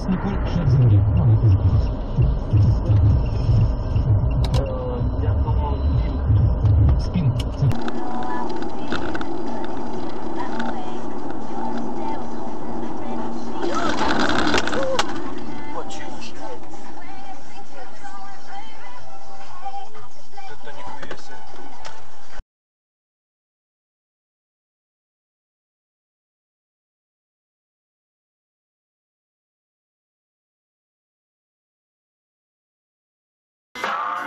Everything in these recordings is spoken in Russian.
Мисс Николь Шерзингер. Ну, она тоже профессор. Я думал, Спин.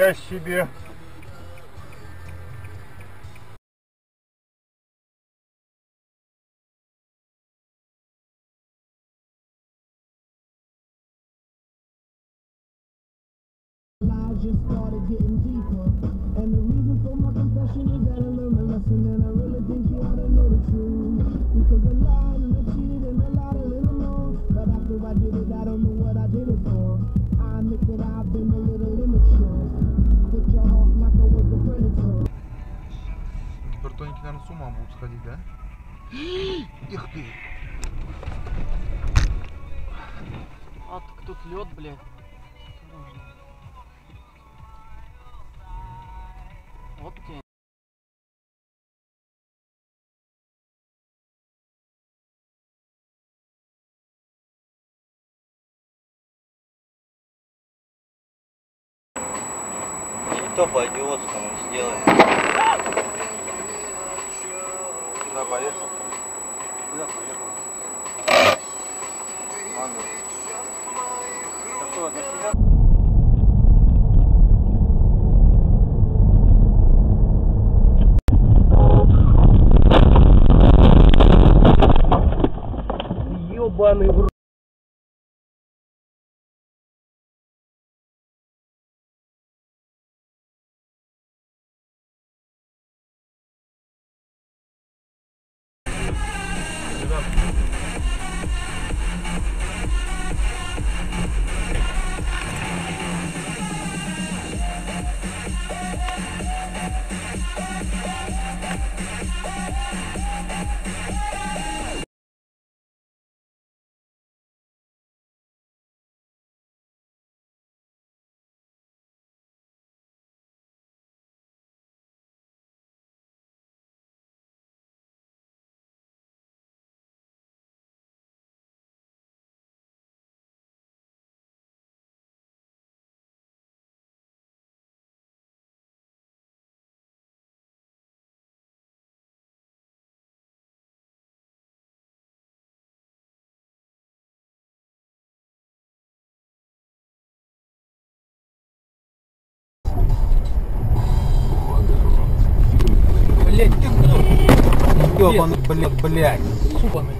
Нихуя себе! Бертоники, наверное, с ума будут сходить, да? Их ты! А, так тут лед, блядь. Осторожно. Вот тебе. То по-идиотскому сделаем. Да, поехал. Куда поехал? Ладно. Для себя? Ёбаный в yeah, yeah, yeah. Ёбаный, блядь, блядь! Супаный.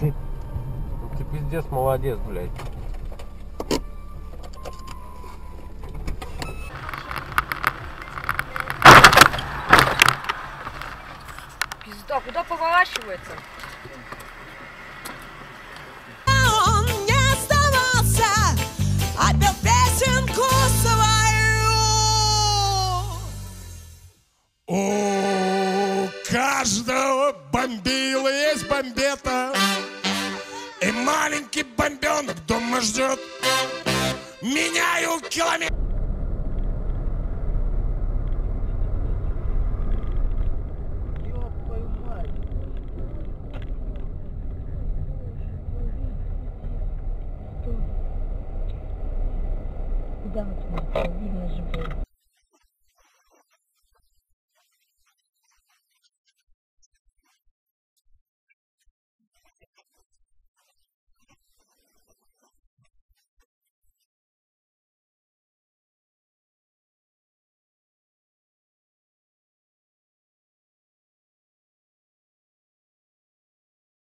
Ты... ну Ты пиздец молодец, блядь. Пизда, куда поворачивается? Он не сдавался, а пел песенку свою. У каждого бомбила есть бомбета маленький бомбенок дома ждет Меняю километр смотришь? Видно же было.